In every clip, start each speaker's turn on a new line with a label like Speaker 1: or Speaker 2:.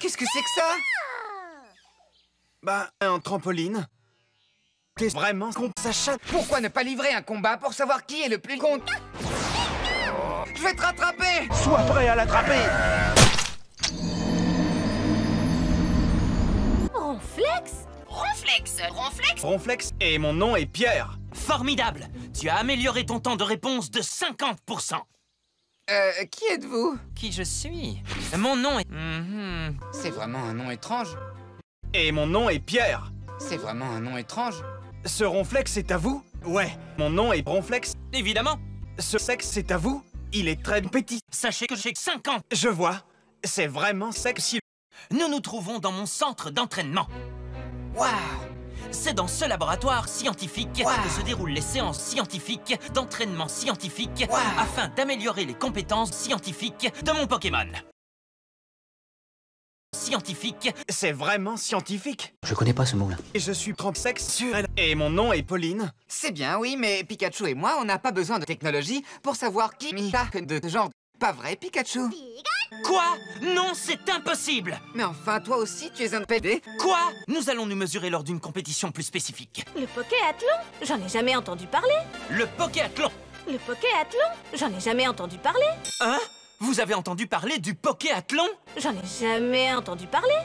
Speaker 1: Qu'est-ce que c'est que ça?
Speaker 2: Bah, un trampoline. T'es vraiment con, Sacha
Speaker 1: Pourquoi ne pas livrer un combat pour savoir qui est le plus con Je vais te rattraper!
Speaker 2: Sois prêt à l'attraper!
Speaker 3: Ronflex?
Speaker 4: Ronflex Ronflex.
Speaker 2: Ronflex, et mon nom est Pierre.
Speaker 5: Formidable! Tu as amélioré ton temps de réponse de 50%.
Speaker 1: Euh, qui êtes-vous?
Speaker 5: Qui je suis? Mon nom est... Mhm.
Speaker 1: C'est vraiment un nom étrange.
Speaker 2: Et mon nom est Pierre.
Speaker 1: C'est vraiment un nom étrange.
Speaker 2: Ce ronflex est à vous? Ouais. Mon nom est Ronflex.
Speaker 5: Évidemment
Speaker 2: Ce sexe c'est à vous? Il est très petit.
Speaker 5: Sachez que j'ai 50
Speaker 2: Je vois. C'est vraiment sexy.
Speaker 5: Nous nous trouvons dans mon centre d'entraînement.
Speaker 1: Waouh
Speaker 5: C'est dans ce laboratoire scientifique
Speaker 1: Wow.
Speaker 5: que se déroulent les séances scientifiques d'entraînement scientifique
Speaker 1: Wow.
Speaker 5: afin d'améliorer les compétences scientifiques de mon Pokémon. Scientifique,
Speaker 2: C'est vraiment scientifique.
Speaker 6: Je connais pas ce mot-là.
Speaker 2: Et je suis sexe sur elle. Et mon nom est Pauline.
Speaker 1: C'est bien, oui, mais Pikachu et moi, on n'a pas besoin de technologie pour savoir qui m'y de ce genre. Pas vrai, Pikachu?
Speaker 5: Quoi? Non, c'est impossible!
Speaker 1: Mais enfin, toi aussi, tu es un PD
Speaker 5: Quoi? Nous allons nous mesurer lors d'une compétition plus spécifique.
Speaker 3: Le Pokéathlon? J'en ai jamais entendu parler.
Speaker 5: Le Pokéathlon!
Speaker 3: Le Pokéathlon? J'en ai jamais entendu parler.
Speaker 5: Hein? Vous avez entendu parler du Pokéathlon?
Speaker 3: J'en ai jamais entendu parler.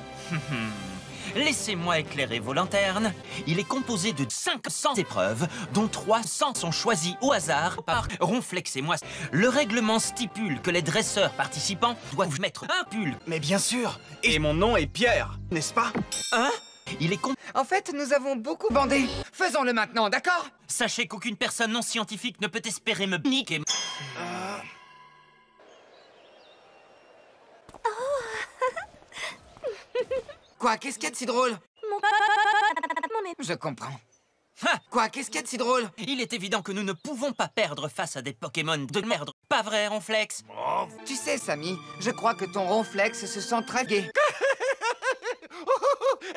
Speaker 5: Laissez-moi éclairer vos lanternes. Il est composé de 500 épreuves, dont 300 sont choisies au hasard par Ronflex et moi. Le règlement stipule que les dresseurs participants doivent mettre un pull.
Speaker 2: Mais bien sûr. Et mon nom est Pierre, n'est-ce pas?
Speaker 5: Hein? Il est con...
Speaker 1: En fait, nous avons beaucoup bandé. Faisons-le maintenant, d'accord?
Speaker 5: Sachez qu'aucune personne non scientifique ne peut espérer me niquer.
Speaker 1: Quoi, qu'est-ce qu'il y a de si drôle
Speaker 3: Mon...
Speaker 1: Je comprends. Quoi, qu'est-ce qu'il y a de si drôle
Speaker 5: Il est évident que nous ne pouvons pas perdre face à des Pokémon de merde. Pas vrai, Ronflex
Speaker 1: Tu sais, Samy, je crois que ton ronflex se sent très gai.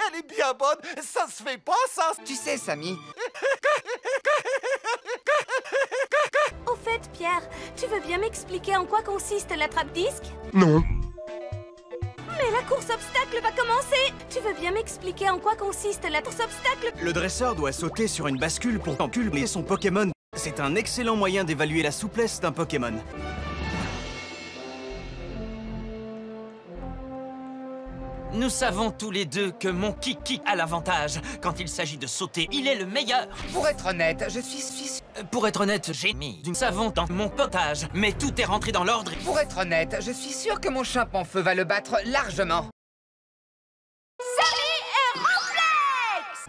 Speaker 2: Elle est bien bonne. Ça se fait pas, ça.
Speaker 1: Tu sais, Samy,
Speaker 3: Au fait, Pierre, tu veux bien m'expliquer en quoi consiste la trappe-disque
Speaker 2: Non.
Speaker 3: Course obstacle va commencer Tu veux bien m'expliquer en quoi consiste la course obstacle?
Speaker 2: Le dresseur doit sauter sur une bascule pour enculer son Pokémon. C'est un excellent moyen d'évaluer la souplesse d'un Pokémon.
Speaker 5: Nous savons tous les deux que mon Kiki a l'avantage. Quand il s'agit de sauter, il est le meilleur.
Speaker 1: pour être honnête, je suis, suis-
Speaker 5: Euh, Pour être honnête, j'ai mis du savon dans mon potage, mais tout est rentré dans l'ordre.
Speaker 1: Pour être honnête, je suis sûr que mon feu va le battre largement.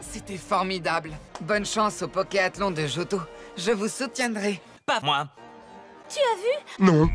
Speaker 1: C'était formidable. Bonne chance au Pokéathlon de Johto. Je vous soutiendrai.
Speaker 5: Pas moi.
Speaker 3: Tu as vu?
Speaker 2: Non.